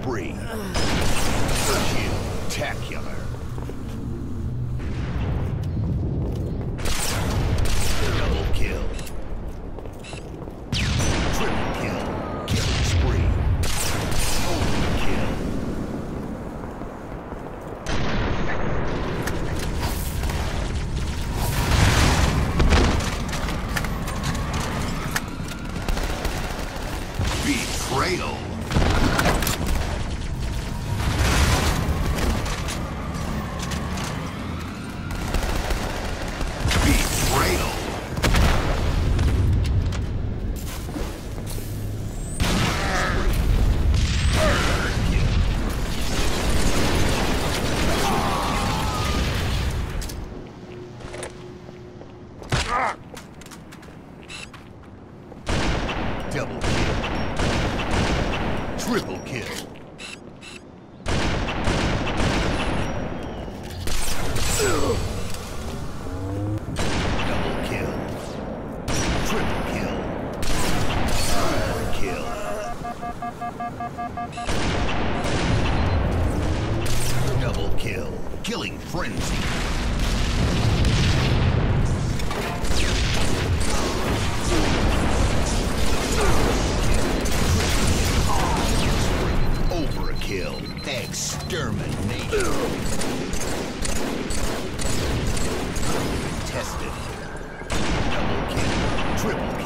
spree. Spectacular. Double kill. Triple kill. Killing spree. Overkill. Betrayal. Double kill. Triple kill. Double kill. Triple kill. Killing frenzy. Kill. Exterminate. Tested. Double kill. Triple